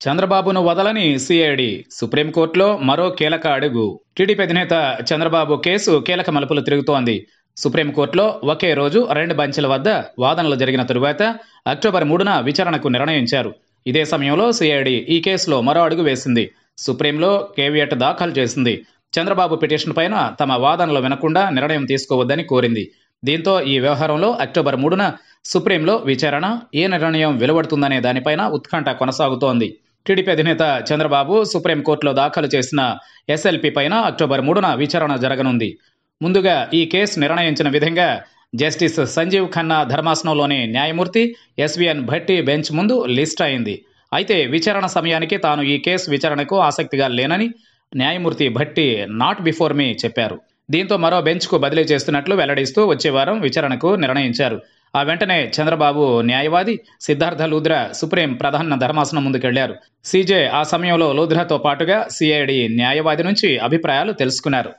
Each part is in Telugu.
చంద్రబాబును వదలని సిఐడి సుప్రీంకోర్టులో మరో కీలక అడుగు. టీడీపీ అధినేత చంద్రబాబు కేసు కీలక మలుపులు తిరుగుతోంది. సుప్రీంకోర్టులో ఒకే రోజు రెండు బెంచ్ల వద్ద వాదనలు జరిగిన తరువాత అక్టోబర్ మూడున విచారణకు నిర్ణయించారు. ఇదే సమయంలో సిఐడి ఈ కేసులో మరో అడుగు వేసింది. సుప్రీంలో కేవియట్ దాఖలు చేసింది. చంద్రబాబు పిటిషన్ పైన తమ వాదనలు వినకుండా నిర్ణయం తీసుకోవద్దని కోరింది. దీంతో ఈ వ్యవహారంలో అక్టోబర్ మూడున సుప్రీంలో విచారణ ఏ నిర్ణయం వెలువడుతుందనే దానిపైన ఉత్కంఠ కొనసాగుతోంది. టీడీపీ అధినేత చంద్రబాబు సుప్రీంకోర్టులో దాఖలు చేసిన ఎస్ఎల్పి పైన అక్టోబర్ మూడున విచారణ జరగనుంది. ముందుగా ఈ కేసు నిర్ణయించిన విధంగా జస్టిస్ సంజీవ్ ఖన్నా ధర్మాసనంలోని న్యాయమూర్తి ఎస్విఎన్ భట్టి బెంచ్ ముందు లిస్ట్ అయింది. అయితే విచారణ సమయానికి తాను ఈ కేసు విచారణకు ఆసక్తిగా లేనని న్యాయమూర్తి భట్టి నాట్ బిఫోర్ మీ చెప్పారు. దీంతో మరో బెంచ్కు బదిలీ చేస్తున్నట్లు వెల్లడిస్తూ వచ్చే వారం విచారణకు నిర్ణయించారు. ఆ వెంటనే చంద్రబాబు న్యాయవాది సిద్ధార్థ లూద్రా సుప్రీం ప్రధాన ధర్మాసనం ముందుకెళ్ళారు. సీజే ఆ సమయంలో లూద్రాతో పాటుగా సిఐడి న్యాయవాది నుంచి అభిప్రాయాలు తెలుసుకున్నారు.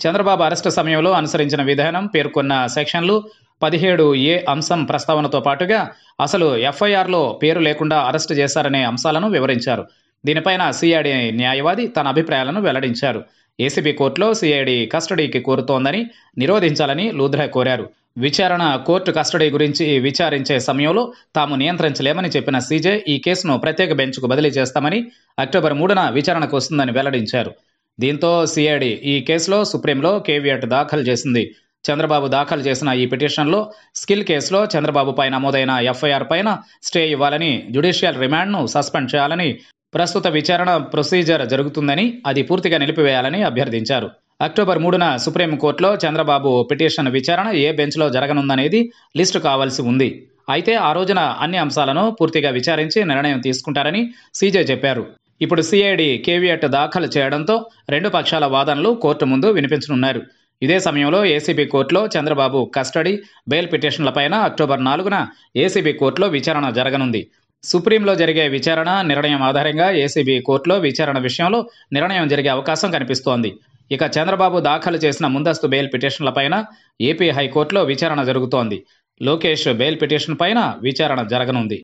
చంద్రబాబు అరెస్టు సమయంలో అనుసరించిన విధానం పేర్కొన్న సెక్షన్లు పదిహేడు ఏ అంశం ప్రస్తావనతో పాటుగా అసలు ఎఫ్ఐఆర్లో పేరు లేకుండా అరెస్టు చేశారనే అంశాలను వివరించారు. దీనిపైన సిఐడి న్యాయవాది తన అభిప్రాయాలను వెల్లడించారు. ఏసీబీ కోర్టులో సిఐడి కస్టడీకి కోరుతోందని నిరోధించాలని లూధ్రా కోరారు. విచారణ కోర్టు కస్టడీ గురించి విచారించే సమయంలో తాము నియంత్రించలేమని చెప్పిన సీజే ఈ కేసును ప్రత్యేక బెంచ్కు బదిలీ చేస్తామని అక్టోబర్ మూడున విచారణకు వస్తుందని వెల్లడించారు. దీంతో సిఐడి ఈ కేసులో సుప్రీంలో కేవియట్ దాఖలు చేసింది. చంద్రబాబు దాఖలు చేసిన ఈ పిటిషన్లో స్కిల్ కేసులో చంద్రబాబుపై నమోదైన ఎఫ్ఐఆర్ పైన స్టే ఇవ్వాలని జ్యుడిషియల్ రిమాండ్ను సస్పెండ్ చేయాలని ప్రస్తుత విచారణ ప్రొసీజర్ జరుగుతుందని అది పూర్తిగా నిలిపివేయాలని అభ్యర్థించారు. అక్టోబర్ మూడున సుప్రీంకోర్టులో చంద్రబాబు పిటిషన్ విచారణ ఏ బెంచ్లో జరగనుందనేది లిస్టు కావాల్సి ఉంది. అయితే ఆ రోజున అన్ని అంశాలను పూర్తిగా విచారించి నిర్ణయం తీసుకుంటారని సీజే చెప్పారు. ఇప్పుడు సిఐడి కేవియట్ దాఖలు చేయడంతో రెండు పక్షాల వాదనలు కోర్టు ముందు వినిపించనున్నారు. ఇదే సమయంలో ఏసీబీ కోర్టులో చంద్రబాబు కస్టడీ బెయిల్ పిటిషన్లపైన అక్టోబర్ నాలుగున ఏసీబీ కోర్టులో విచారణ జరగనుంది. సుప్రీంలో జరిగే విచారణ నిర్ణయం ఆధారంగా ఏసీబీ కోర్టులో విచారణ విషయంలో నిర్ణయం జరిగే అవకాశం కనిపిస్తోంది. ఇక చంద్రబాబు దాఖలు చేసిన ముందస్తు బెయిల్ పిటిషన్లపైన ఏపీ హైకోర్టులో విచారణ జరుగుతోంది. లోకేష్ బెయిల్ పిటిషన్ పైన విచారణ జరగనుంది.